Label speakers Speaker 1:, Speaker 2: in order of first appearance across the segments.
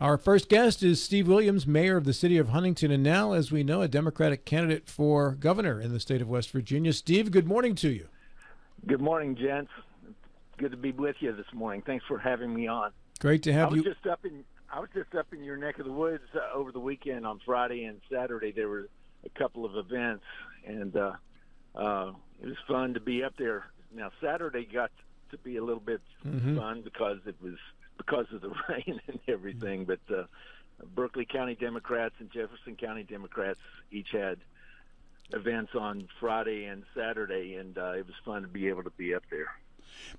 Speaker 1: Our first guest is Steve Williams, mayor of the city of Huntington, and now, as we know, a Democratic candidate for governor in the state of West Virginia. Steve, good morning to you.
Speaker 2: Good morning, gents. Good to be with you this morning. Thanks for having me on.
Speaker 1: Great to have
Speaker 2: I was
Speaker 1: you.
Speaker 2: just up in I was just up in your neck of the woods uh, over the weekend on Friday and Saturday. There were a couple of events, and uh, uh, it was fun to be up there. Now Saturday got to be a little bit
Speaker 1: Mhm.
Speaker 2: fun because it was because of the rain and everything. But uh, Berkeley County Democrats and Jefferson County Democrats each had events on Friday and Saturday, and uh, it was fun to be able to be up there.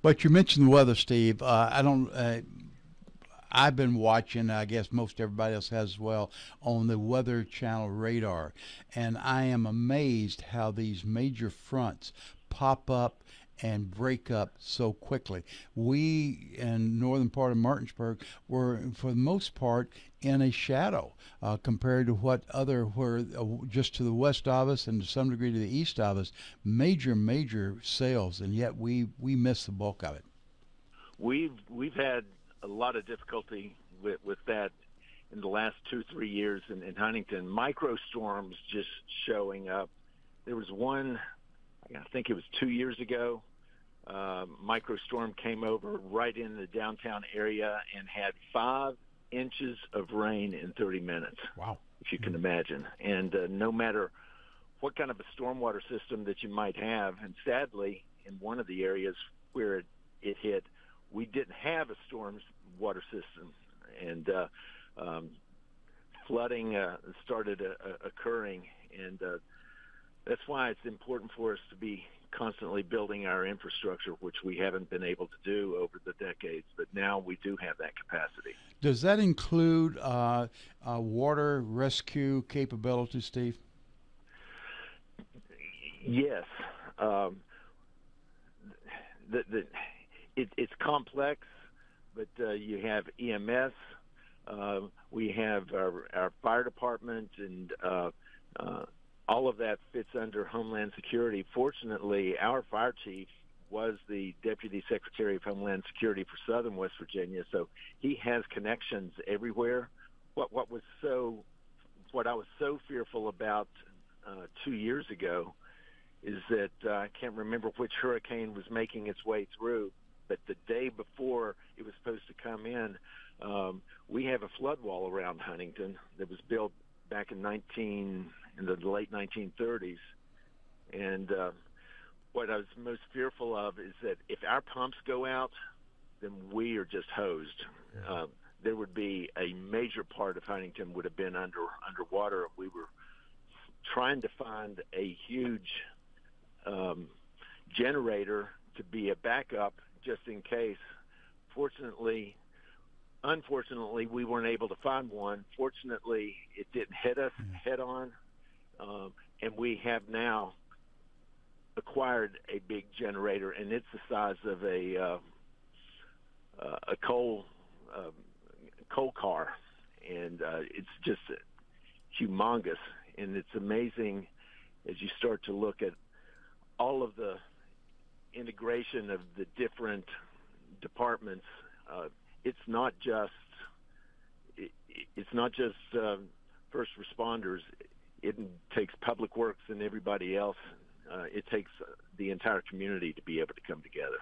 Speaker 3: But you mentioned the weather, Steve. Uh, I don't. Uh, I've been watching. I guess most everybody else has as well on the Weather Channel radar, and I am amazed how these major fronts pop up and break up so quickly. We in northern part of Martinsburg were, for the most part, in a shadow uh, compared to what other were uh, just to the west of us and to some degree to the east of us, major major sales, and yet we we miss the bulk of it.
Speaker 2: We've we've had a lot of difficulty with with that in the last two three years in, in Huntington. Microstorms just showing up. There was one, I think it was two years ago. Uh, microstorm came over right in the downtown area and had five inches of rain in 30 minutes
Speaker 1: Wow.
Speaker 2: if you can imagine. And uh, no matter what kind of a stormwater system that you might have, and sadly, in one of the areas where it, it hit, we didn't have a storm water system, and uh, um, flooding uh, started uh, uh, occurring, and uh, that's why it's important for us to be constantly building our infrastructure, which we haven't been able to do over the decades, but now we do have that capacity.
Speaker 3: Does that include uh, uh, water rescue capabilities, Steve?
Speaker 2: Yes. Um, the, the, it, it's complex, but uh, you have EMS. Uh, we have our, our fire department, and uh, uh, all of that fits under Homeland Security. Fortunately, our fire chief was the deputy secretary of Homeland Security for Southern West Virginia, so he has connections everywhere. What what was so what I was so fearful about uh, two years ago is that uh, I can't remember which hurricane was making its way through, but the day before it was supposed to come in, um, we have a flood wall around Huntington that was built back in 19 in the late 1930s, and uh, what I was most fearful of is that if our pumps go out, then we are just hosed. Uh, there would be a major part of Huntington would have been under underwater. We were trying to find a huge um, generator to be a backup just in case. Fortunately, unfortunately, we weren't able to find one. Fortunately, it didn't hit us head on, um, and we have now acquired a big generator, and it's the size of a uh, uh, a coal um, coal car, and uh, it's just humongous, and it's amazing as you start to look at all of the integration of the different departments. Uh, it's not just it, it's not just um, first responders. It takes public works and everybody else. Uh, it takes the entire community to be able to come together.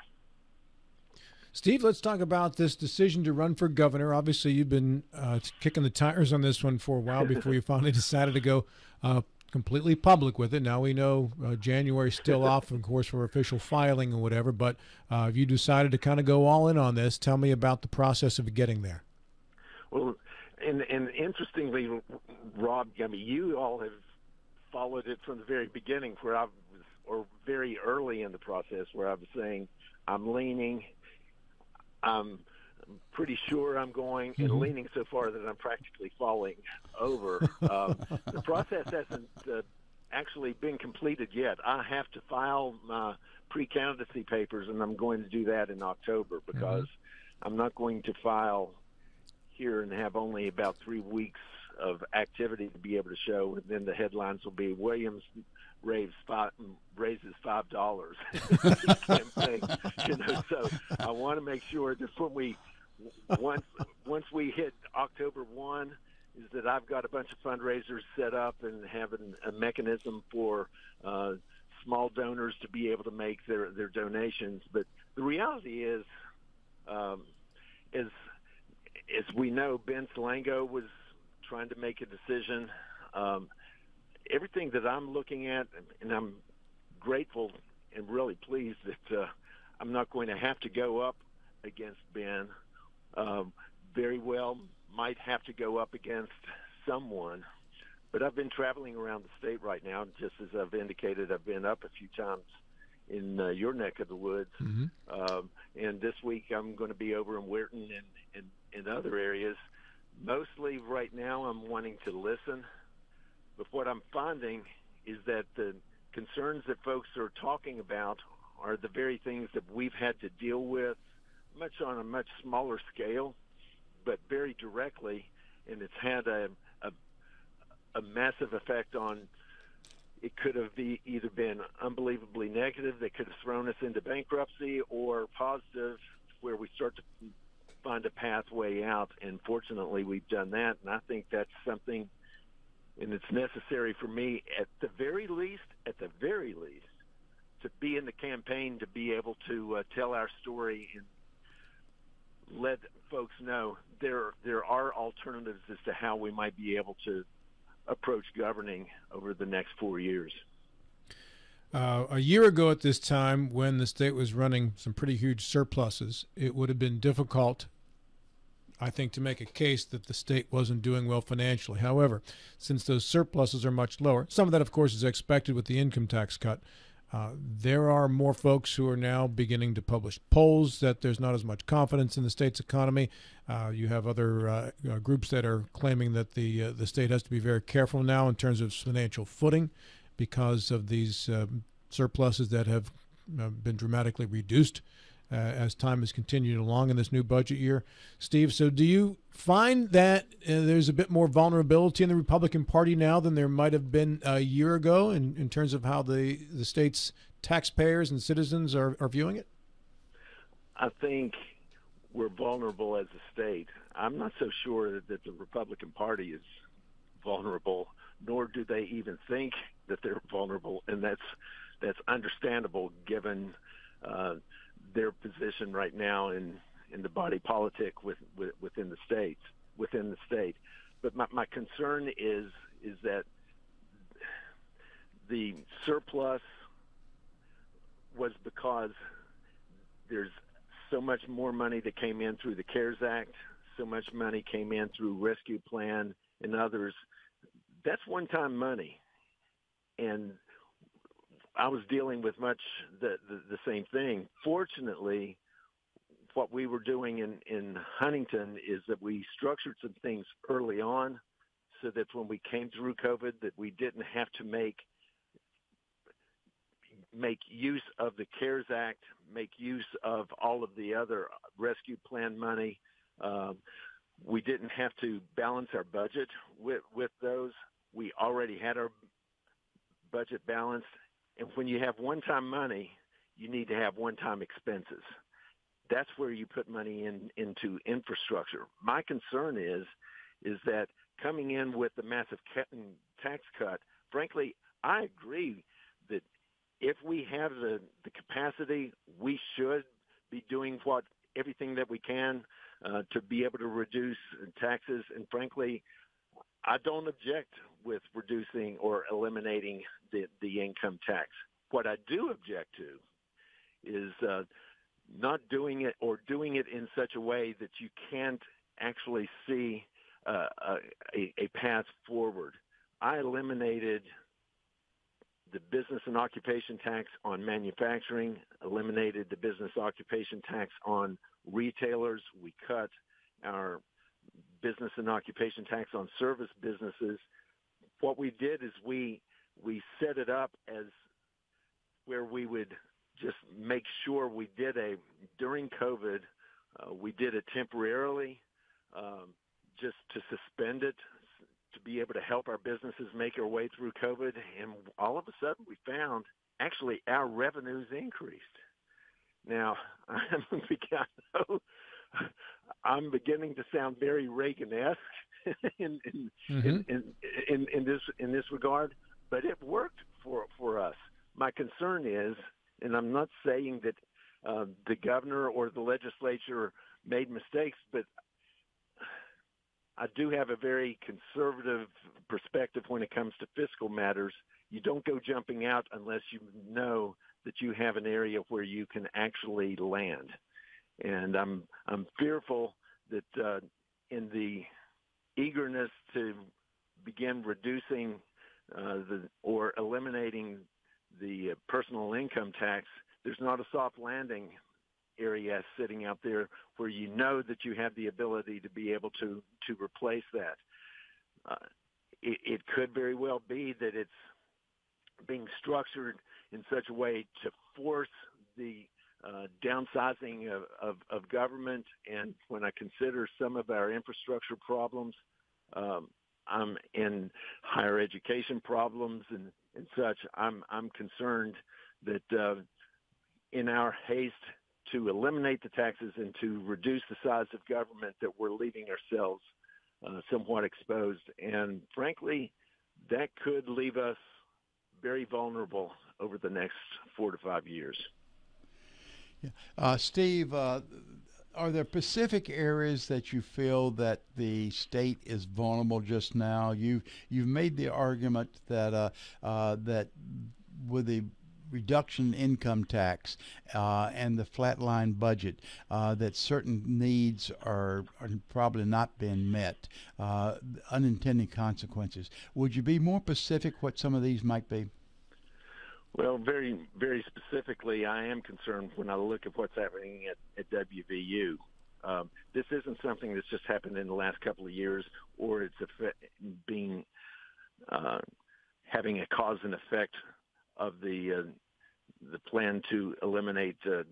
Speaker 1: Steve, let's talk about this decision to run for governor. Obviously, you've been uh, kicking the tires on this one for a while before you finally decided to go uh, completely public with it. Now we know uh, January's still off, of course, for official filing and whatever. But uh, if you decided to kind of go all in on this, tell me about the process of getting there.
Speaker 2: Well, and and interestingly, Rob, I mean, you all have followed it from the very beginning, where I was, or very early in the process, where I was saying I'm leaning. I'm pretty sure I'm going and
Speaker 1: Mhm.
Speaker 2: leaning so far that I'm practically falling over. um, the process hasn't uh, actually been completed yet. I have to file my pre-candidacy papers, and I'm going to do that in October because I'm not going to file here and have only about three weeks of activity to be able to show, and then the headlines will be Williams raises five, raises five dollars. You know, so I want to make sure that when we once once we hit October one, is that I've got a bunch of fundraisers set up and having a mechanism for uh, small donors to be able to make their their donations. But the reality is, um, is as we know, Ben Salango was trying to make a decision. Um, everything that I'm looking at, and I'm grateful and really pleased that uh, I'm not going to have to go up against Ben. Um, very well might have to go up against someone. But I've been traveling around the state right now, just as I've indicated. I've been up a few times in uh, your neck of the woods, mm-hmm. um, and this week I'm going to be over in Weirton and in, in other areas. Mostly right now, I'm wanting to listen, but what I'm finding is that the concerns that folks are talking about are the very things that we've had to deal with, much on a much smaller scale, but very directly, and it's had a a, a massive effect on. It could have be either been unbelievably negative that could have thrown us into bankruptcy, or positive where we start to find a pathway out. And fortunately, we've done that, and I think that's something and it's necessary for me at the very least, at the very least, to be in the campaign to be able to uh, tell our story and let folks know there there are alternatives as to how we might be able to approach governing over the next four years.
Speaker 1: Uh, a year ago at this time, when the state was running some pretty huge surpluses, it would have been difficult I think, to make a case that the state wasn't doing well financially. However, since those surpluses are much lower, some of that, of course, is expected with the income tax cut. Uh, there are more folks who are now beginning to publish polls that there's not as much confidence in the state's economy. Uh, you have other uh, uh groups that are claiming that the uh, the state has to be very careful now in terms of financial footing because of these uh, surpluses that have been dramatically reduced uh, as time has continued along in this new budget year. Steve, so do you find that uh, there's a bit more vulnerability in the Republican Party now than there might have been a year ago in, in terms of how the, the state's taxpayers and citizens are, are viewing it?
Speaker 2: I think we're vulnerable as a state. I'm not so sure that the Republican Party is vulnerable, nor do they even think that they're vulnerable, and that's that's understandable given uh, their position right now in in the body politic with, with, within the states within the state. But my, my concern is is that the surplus was because there's so much more money that came in through the CARES Act, so much money came in through Rescue Plan and others. That's one-time money, and I was dealing with much the, the, the same thing. Fortunately, what we were doing in, in Huntington is that we structured some things early on so that when we came through COVID that we didn't have to make make use of the CARES Act, make use of all of the other rescue plan money. Um, we didn't have to balance our budget with, with those. We already had our budget balanced and when you have one-time money, you need to have one-time expenses. That's where you put money in into infrastructure. My concern is is that coming in with the massive tax cut, frankly, I agree that if we have the, the capacity, we should be doing what everything that we can uh, to be able to reduce taxes. And frankly, I don't object with reducing or eliminating the, the income tax. What I do object to is uh, not doing it or doing it in such a way that you can't actually see uh, a, a path forward. I eliminated the business and occupation tax on manufacturing, eliminated the business occupation tax on retailers. We cut our business and occupation tax on service businesses. What we did is we we set it up as where we would just make sure we did a during COVID, uh, we did it temporarily, um, just to suspend it, to be able to help our businesses make our way through COVID. And all of a sudden, we found actually our revenues increased. Now, I know I'm beginning to sound very Reagan-esque in in, mm-hmm. in, in, in in this in this regard, but it worked for for us. My concern is, and I'm not saying that uh, the governor or the legislature made mistakes, but I do have a very conservative perspective when it comes to fiscal matters. You don't go jumping out unless you know that you have an area where you can actually land. And I'm I'm fearful that uh, in the eagerness to begin reducing uh, the or eliminating the personal income tax, there's not a soft landing area sitting out there where you know that you have the ability to be able to to replace that. Uh, it, it could very well be that it's being structured in such a way to force the uh, downsizing of, of, of, government. And when I consider some of our infrastructure problems, um, I'm in higher education problems and, and such. I'm I'm concerned that uh, in our haste to eliminate the taxes and to reduce the size of government, that we're leaving ourselves uh, somewhat exposed. And frankly, that could leave us very vulnerable over the next four to five years.
Speaker 3: Yeah. Uh, Steve, uh, are there specific areas that you feel that the state is vulnerable just now? You you've made the argument that uh, uh that with the reduction in income tax uh, and the flatline budget, uh, that certain needs are, are probably not being met, uh, unintended consequences. Would you be more specific what some of these might be?
Speaker 2: Well, very, very specifically, I am concerned when I look at what's happening at, at WVU. Um, this isn't something that's just happened in the last couple of years, or it's effect, being uh, having a cause and effect of the uh, the plan to eliminate uh,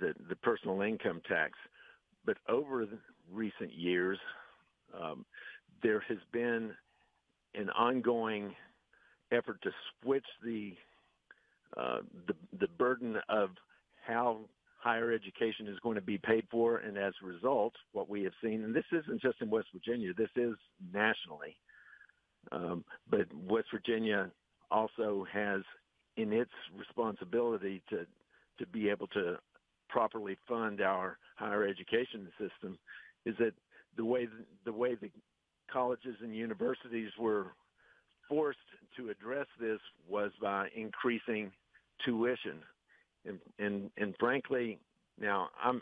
Speaker 2: the the personal income tax. But over recent years, um, there has been an ongoing effort to switch the uh, the the burden of how higher education is going to be paid for, and as a result, what we have seen, and this isn't just in West Virginia, this is nationally, um, but West Virginia also has in its responsibility to to be able to properly fund our higher education system is that the way the way the colleges and universities were forced to address this was by increasing tuition, and and and frankly, now I'm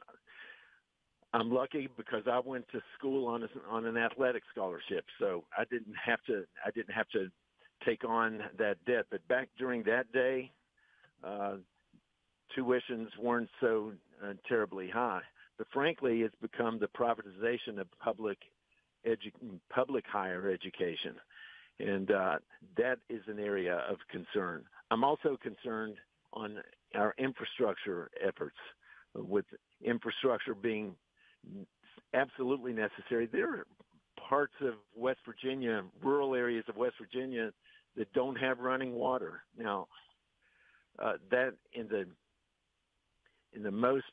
Speaker 2: I'm lucky because I went to school on a, on an athletic scholarship, so I didn't have to I didn't have to take on that debt. But back during that day, uh, tuitions weren't so uh, terribly high. But frankly, it's become the privatization of public edu- public higher education and uh, that is an area of concern. I'm also concerned on our infrastructure efforts, with infrastructure being absolutely necessary. There are parts of West Virginia, rural areas of West Virginia, that don't have running water. Now, uh, that in the in the most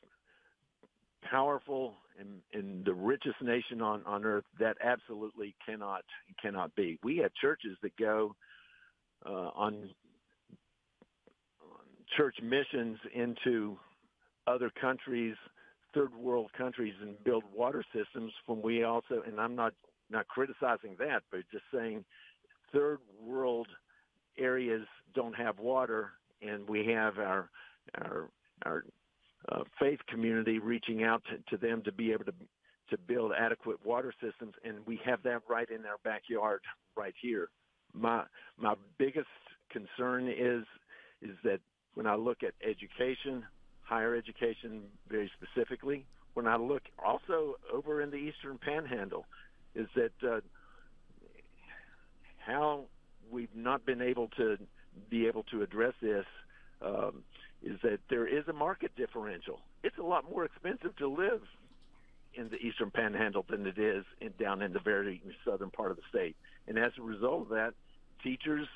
Speaker 2: powerful and, the richest nation on, on earth, that absolutely cannot cannot be. We have churches that go uh, on church missions into other countries, third world countries, and build water systems. When we also, and I'm not not criticizing that, but just saying third world areas don't have water, and we have our our our uh, faith community reaching out to, to them to be able to to build adequate water systems, and we have that right in our backyard, right here. My my biggest concern is is that when I look at education, higher education very specifically, when I look also over in the Eastern Panhandle, is that uh, how we've not been able to be able to address this um, is that there is a market differential. It's a lot more expensive to live in the eastern panhandle than it is in, down in the very southern part of the state. And as a result of that, teachers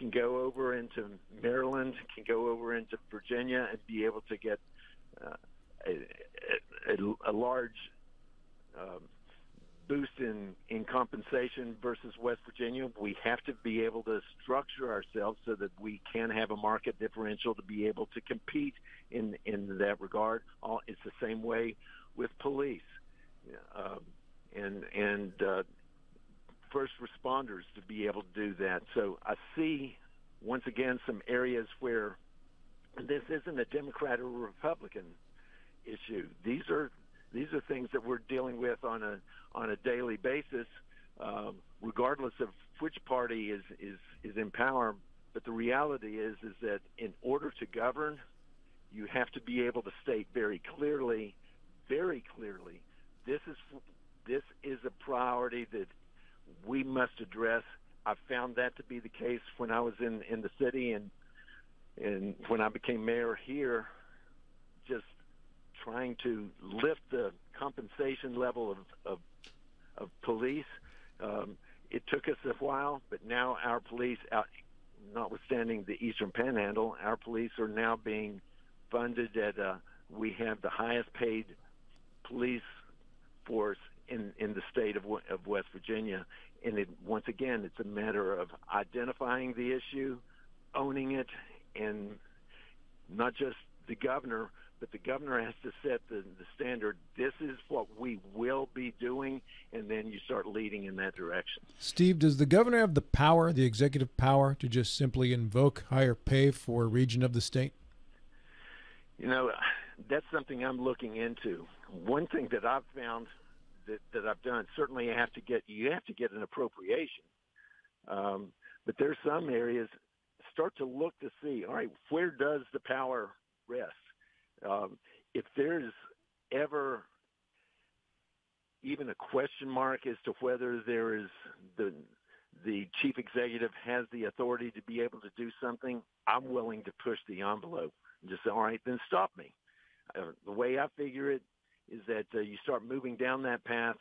Speaker 2: can go over into Maryland, can go over into Virginia, and be able to get uh, a, a, a large um, boost in, in compensation versus West Virginia. We have to be able to structure ourselves so that we can have a market differential to be able to compete in in that regard. All, it's the same way with police um, and and uh, first responders to be able to do that. So I see once again some areas where this isn't a Democrat or Republican issue. These are these are things that we're dealing with on a on a daily basis, um, regardless of which party is is is in power. But the reality is is that in order to govern, you have to be able to state very clearly, very clearly, this is this is a priority that we must address. I found that to be the case when I was in in the city and and when I became mayor here, just trying to lift the compensation level of of, of police. Um, it took us a while, but now our police, out, notwithstanding the Eastern Panhandle, our police are now being funded at. Uh, we have the highest paid police force in in the state of of West Virginia, and it, once again, it's a matter of identifying the issue, owning it, and not just the governor, but the governor has to set the, the standard. This is what we will be doing, and then you start leading in that direction.
Speaker 1: Steve, does the governor have the power, the executive power, to just simply invoke higher pay for a region of the state?
Speaker 2: You know, that's something I'm looking into. One thing that I've found that, that I've done, certainly you have to get you have to get an appropriation. Um, but there's some areas start to look to see, all right, where does the power rest? Um, if there's ever even a question mark as to whether there is the the chief executive has the authority to be able to do something, I'm willing to push the envelope and just say, all right, then stop me. Uh, the way I figure it is that uh, you start moving down that path.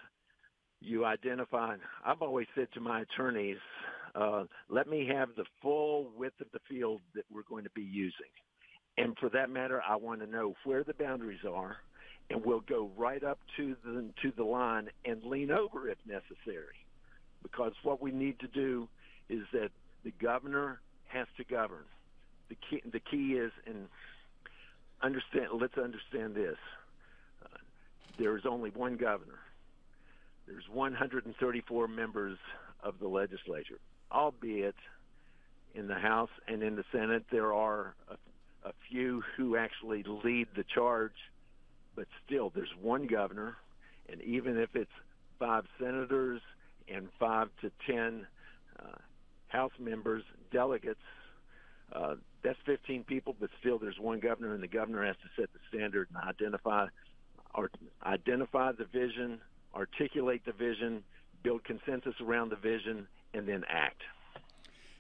Speaker 2: You identify. I've always said to my attorneys, uh, let me have the full width of the field that we're going to be using. And for that matter, I want to know where the boundaries are, and we'll go right up to the to the line and lean over if necessary. Because what we need to do is that the governor has to govern. The key the key is and understand. Let's understand this. There is only one governor. There's 134 members of the legislature, albeit in the House and in the Senate there are a a few who actually lead the charge, but still, there's one governor, and even if it's five senators and five to ten uh, House members, delegates, uh, that's 15 people, but still, there's one governor, and the governor has to set the standard and identify, or identify the vision, articulate the vision, build consensus around the vision, and then act.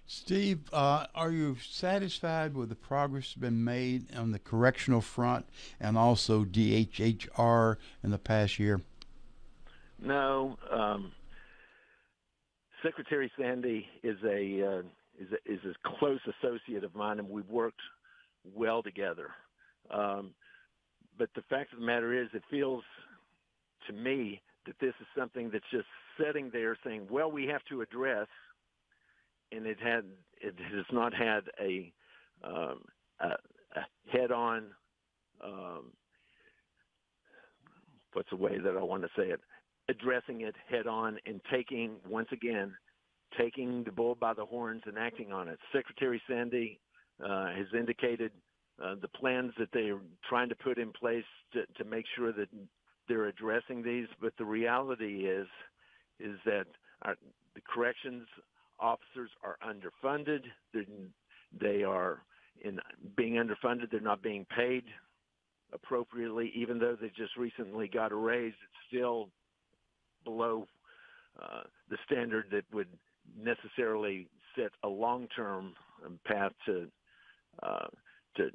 Speaker 3: Steve, uh, are you satisfied with the progress been made on the correctional front and also DHHR in the past year?
Speaker 2: No. Um, Secretary Sandy is a uh, is a, is a close associate of mine, and we've worked well together. Um, but the fact of the matter is, it feels to me that this is something that's just sitting there saying, "Well, we have to address." and it had it has not had a, um, a, a head-on. Um, what's the way that I want to say it? Addressing it head-on and taking once again, taking the bull by the horns and acting on it. Secretary Sandy uh, has indicated uh, the plans that they are trying to put in place to, to make sure that they're addressing these. But the reality is, is that our, the corrections officers are underfunded. They're, they are in being underfunded. They're not being paid appropriately, even though they just recently got a raise. It's still below uh, the standard that would necessarily set a long-term path to, uh, to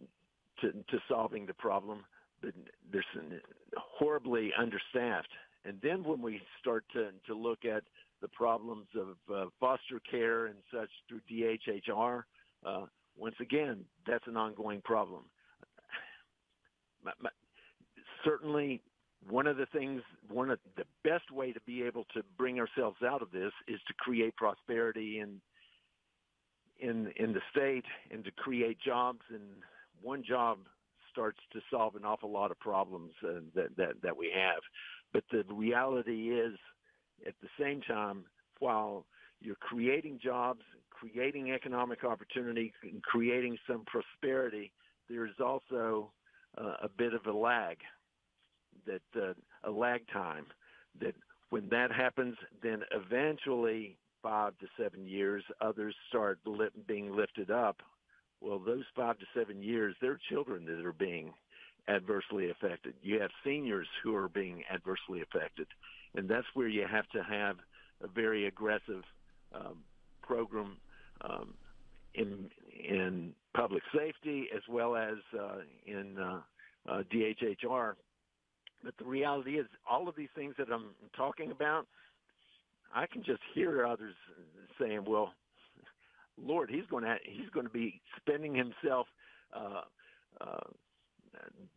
Speaker 2: to to solving the problem. But they're horribly understaffed. And then when we start to to look at the problems of uh, foster care and such through DHHR. Uh, once again, that's an ongoing problem. My, my, certainly, one of the things, one of the best way to be able to bring ourselves out of this is to create prosperity in in in the state and to create jobs. And one job starts to solve an awful lot of problems uh, that that that we have. But the reality is, at the same time, while you're creating jobs, creating economic opportunity, and creating some prosperity, there's also uh, a bit of a lag that uh, a lag time that when that happens, then eventually five to seven years, others start li- being lifted up. Well, those five to seven years, there are children that are being adversely affected. You have seniors who are being adversely affected, and that's where you have to have a very aggressive um, program um, in in public safety as well as uh, in uh, uh, DHHR but the reality is, all of these things that I'm talking about, I can just hear others saying, "Well, Lord, he's going to he's going to be spending himself uh, uh,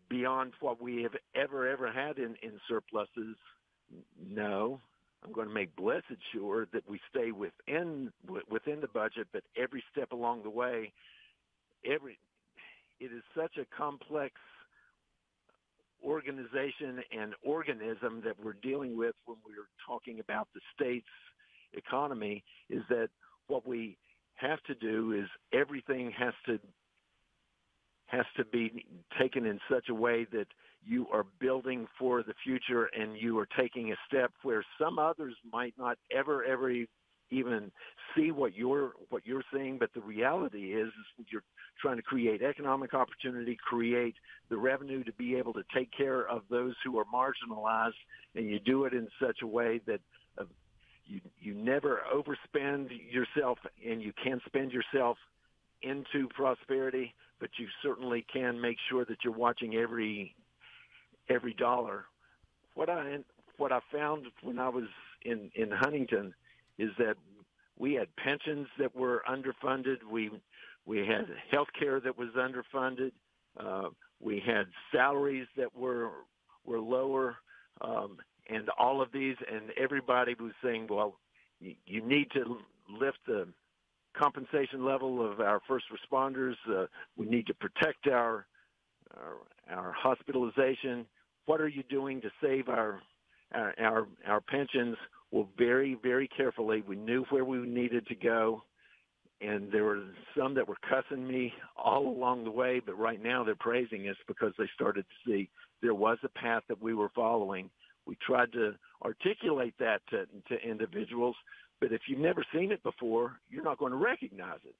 Speaker 2: beyond what we have ever ever had in in surpluses." No, I'm going to make blessed sure that we stay within within the budget, but every step along the way, every it is such a complex organization and organism that we're dealing with when we're talking about the state's economy is that what we have to do is everything has to has to be taken in such a way that you are building for the future and you are taking a step where some others might not ever ever even see what you're what you're seeing but the reality is, is you're trying to create economic opportunity, create the revenue to be able to take care of those who are marginalized, and you do it in such a way that uh, you you never overspend yourself, and you can spend yourself into prosperity, but you certainly can make sure that you're watching every every dollar. What I what I found when I was in in Huntington is that we had pensions that were underfunded. We we had health care that was underfunded. Uh, we had salaries that were were lower, um, and all of these, and everybody was saying, "Well, you, you need to lift the compensation level of our first responders. Uh, we need to protect our, our our hospitalization. What are you doing to save our our our, our pensions?" Well, very very carefully, we knew where we needed to go and there were some that were cussing me all along the way, but right now they're praising us because they started to see there was a path that we were following. We tried to articulate that to, to individuals, but if you've never seen it before, you're not going to recognize it.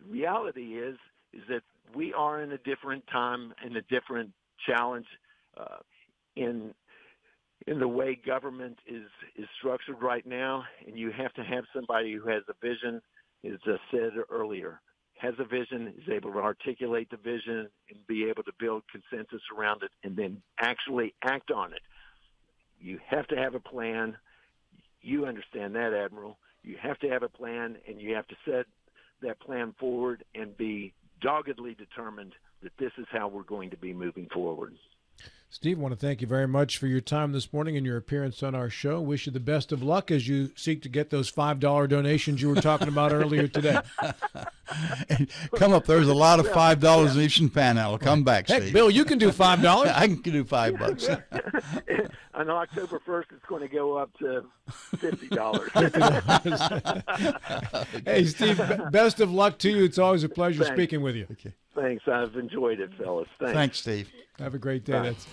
Speaker 2: The reality is is that we are in a different time and a different challenge uh, in in the way government is is structured right now, and you have to have somebody who has a vision as I said earlier, has a vision, is able to articulate the vision and be able to build consensus around it and then actually act on it. You have to have a plan. You understand that, Admiral. You have to have a plan and you have to set that plan forward and be doggedly determined that this is how we're going to be moving forward.
Speaker 1: Steve, I want to thank you very much for your time this morning and your appearance on our show. Wish you the best of luck as you seek to get those $5 donations you were talking about earlier today.
Speaker 3: come up. There's a lot of $5 in Eastern Panhandle. Come back,
Speaker 1: Heck,
Speaker 3: Steve.
Speaker 1: Bill, you can do $5.
Speaker 3: I can do 5 bucks.
Speaker 2: on October 1st, it's going to go up to $50.
Speaker 1: hey, Steve, best of luck to you. It's always a pleasure
Speaker 2: Thanks.
Speaker 1: speaking with you.
Speaker 3: Okay.
Speaker 2: Thanks. I've enjoyed it, fellas. Thanks.
Speaker 3: Thanks, Steve.
Speaker 1: Have a great day.
Speaker 2: Bye.
Speaker 1: That's